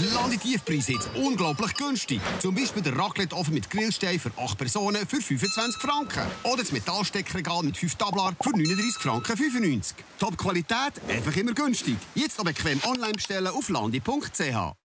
Die Tiefpreise jetzt unglaublich günstig. Zum Beispiel der Raclette offen mit Grillstein für 8 Personen für 25 Franken. Oder das Metallsteckregal mit 5 Tablar für 39 Franken 95. Top Qualität, einfach immer günstig. Jetzt noch bequem online bestellen auf landi.ch.